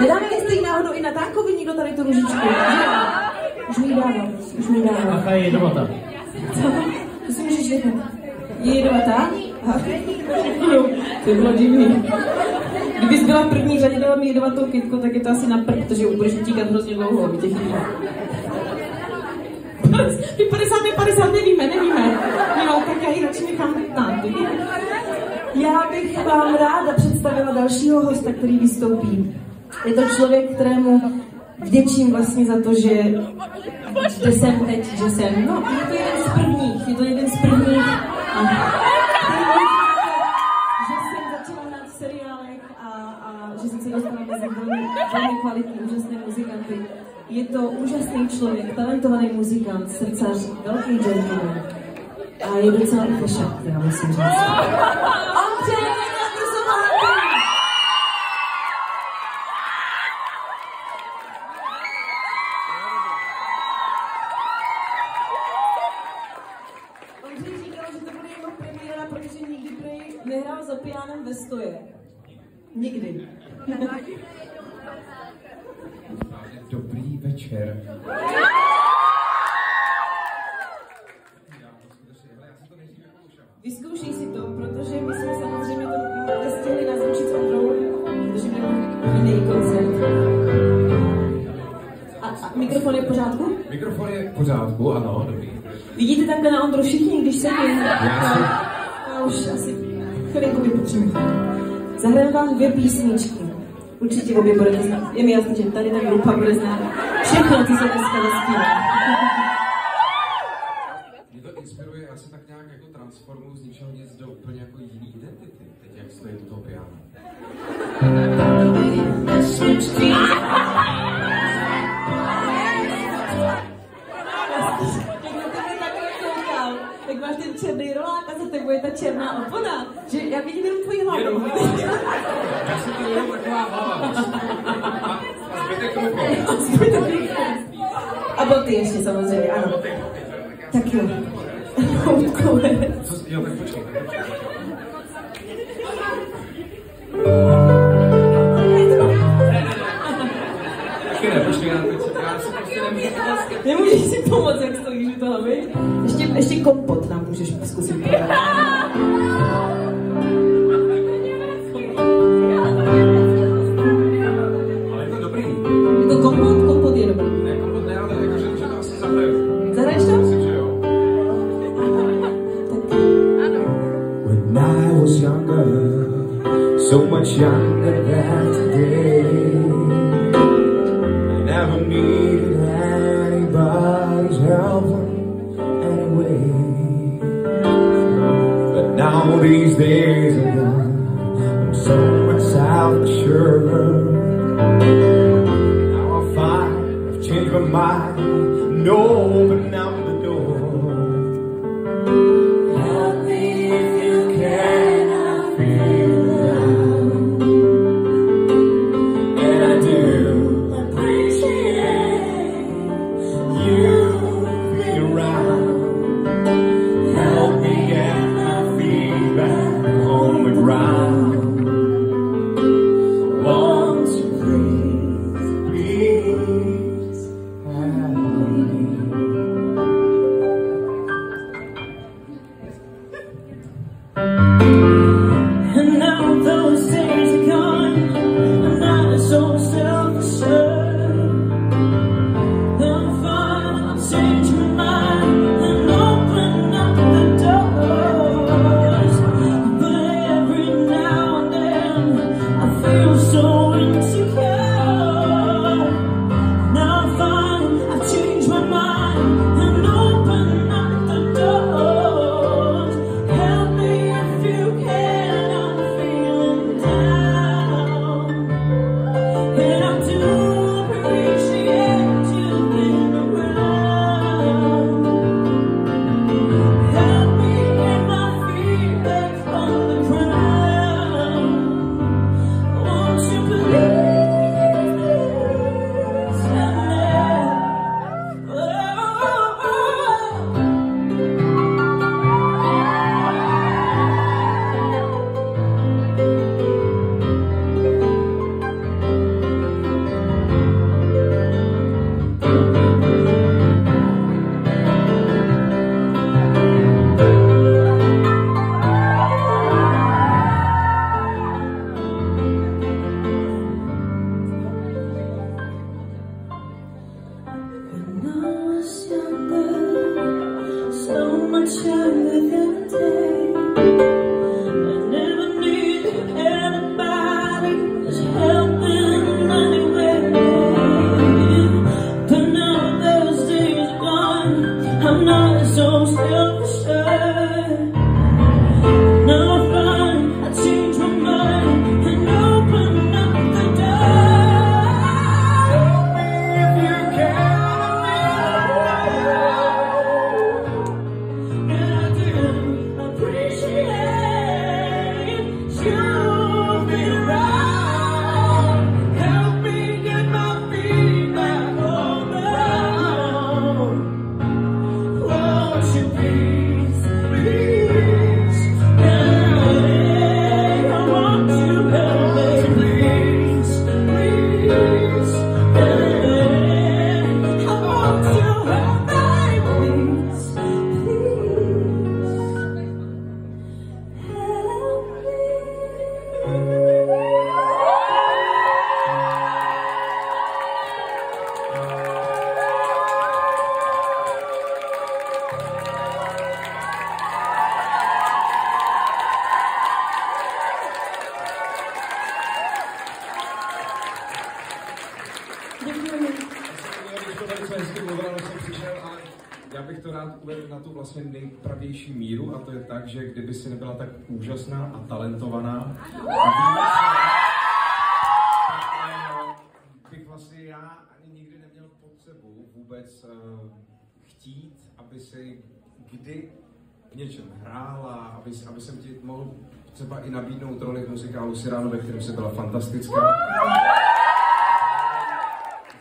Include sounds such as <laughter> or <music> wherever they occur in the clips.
Nedáme, jestli náhodou i na tákovi někdo tady tu ružičku. Už mi ji dává, už mi ji dává. Acha je jedovatá. To si můžeš nechat. Je jedovatá? Jo, to bylo divný. Kdybys byla v první řadě, dala mi jedovatou kytku, tak je to asi na prd, protože budeš utíkat hrozně dlouho v těch Ty 50 je 50, nevíme, nevíme. Jo, tak já ji radši nechám tam. Já bych vám ráda představila dalšího hosta, který vystoupí. Je to člověk, kterému vděčím vlastně za to, že, že jsem teď, že jsem. No, je to jeden z prvních, je to jeden z prvních. A, že jsem a, že jsem velmi, kvalitní, úžasné muzikanty. Je to úžasný člověk, talentovaný muzikant, srdcař, velký gentleman. A je docela i fešák, já musím říct. Nikdy. Dobrý večer. Vyzkoušej si to, protože my jsme samozřejmě to nestihli nazvučit s Ondrou, protože měl jiný koncert. A, a mikrofon je v pořádku? Mikrofon je v pořádku, ano, dobrý. Vidíte takhle na Ondru všichni, když se mi... Já si- Já už asi chvilinku vypotřebuji. Zahrajeme vám dvě písničky. Určitě obě budete znát. Je mi jasný, že tady ta grupa bude znát všechno, co se dneska zaspívá. Mě to inspiruje, já se tak nějak jako transformuji z ničeho nic do úplně jako jiný identity, teď jak stojím u toho piana. Jak Boty ještě samozřejmě, ano. Tak jo. Tak počkej. počkej. Ne, počkej, já. Nemůžeš si pomoct, jak stojíš u toho? Ještě, ještě kompot nám můžeš zkusit <laughs> much younger than today, I never needed anybody's help anyway. But now these days are gone, I'm so much self-assured. Now I find I've changed my mind, no, open up aby si kdy v něčem hrála, aby, aby jsem ti mohl třeba i nabídnout roli v muzikálu Siránu, ve kterém se byla fantastická.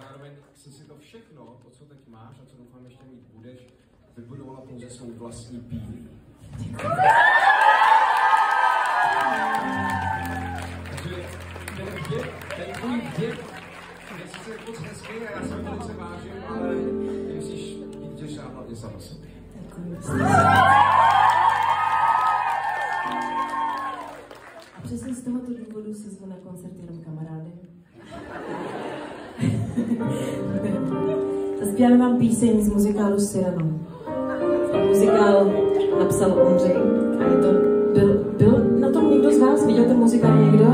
Zároveň si si to všechno, to, co teď máš a co doufám ještě mít budeš, vybudovala pouze svou vlastní píli. Takže Zaspíváme vám píseň z muzikálu Cyrano muzikál napsal Ondřej. Je to, byl, byl na tom někdo z vás? Viděl ten muzikál někdo?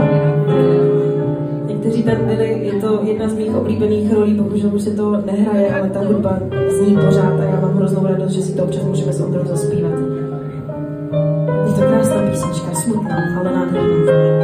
Někteří tam byli, je to jedna z mých oblíbených rolí, bohužel už se to nehraje, ale ta hudba zní pořád a já mám hroznou radost, že si to občas můžeme s Ondrou zaspívat. Je to krásná písnička, smutná, ale nádherná.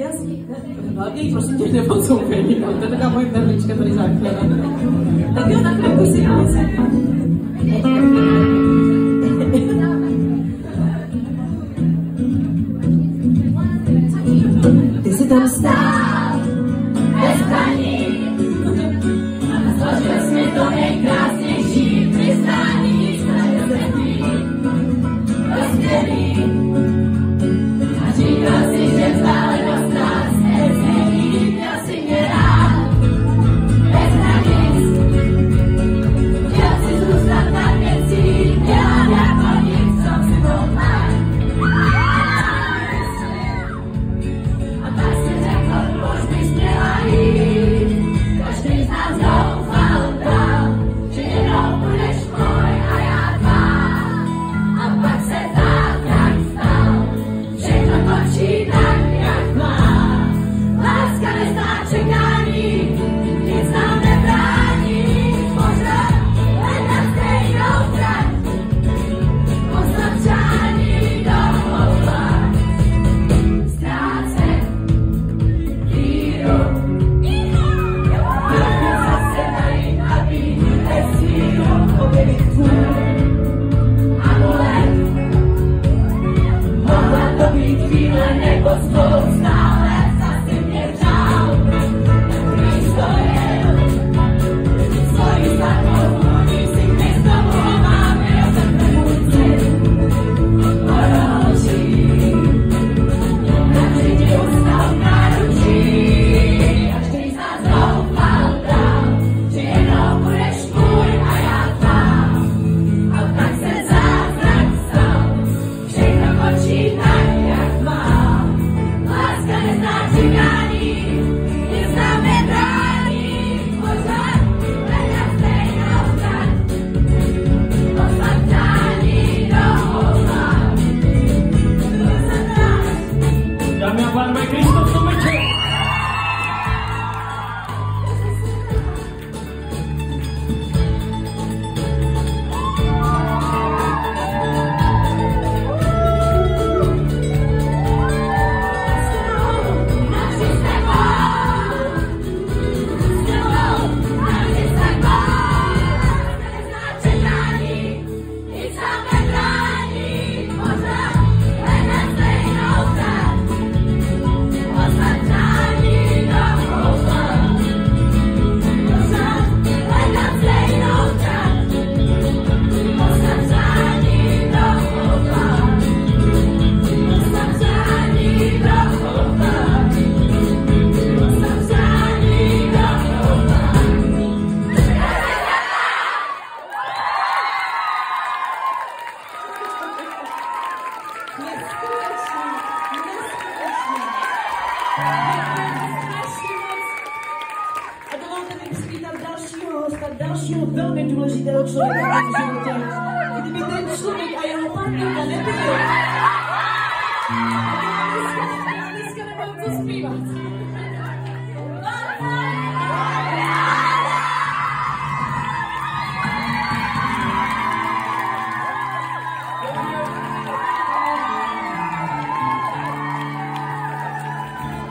Jasný, hlavně prosím tě nepodsouvej, to je taková moje perlička tady základa. Tak jo, takhle kusy nás. Velmi důležitého člověka v životě. Kdyby ten člověk a jeho partnerka nebyli, já dneska nemám co zpívat.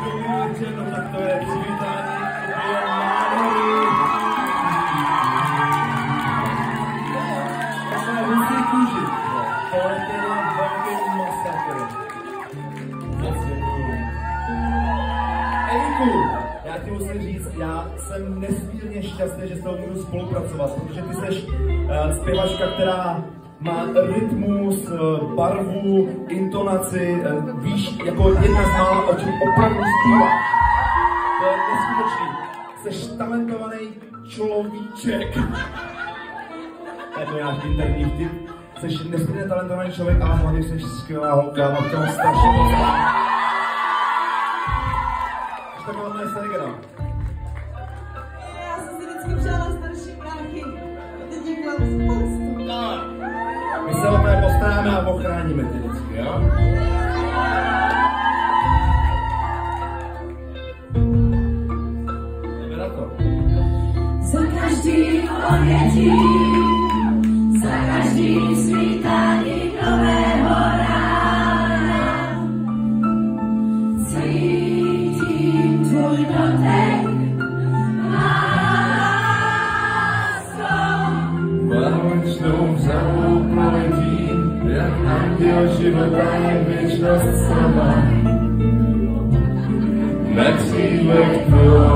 Dobrý večer, no tak to je přivítání úplně já ti musím říct, já jsem nesmírně šťastný, že s tou můžu spolupracovat, protože ty jsi uh, zpěvačka, která má rytmus, uh, barvu, intonaci, uh, víš, jako jedna z mála, o čem opravdu zpívá. To je neskutečný. Jsi talentovaný človíček. To je to nějaký interní vtip. Jsi nesmírně talentovaný člověk, ale hlavně jsi skvělá holka, mám tě strašně takováhle no. Já jsem si vždycky přála starší prachy. Teď děkuji spoustu. No. My se o té postaráme a ochráníme tě vždycky, jo? Jdeme na to. Za každý odvětí Твое желаем вечно с тобой. Над силой Твоей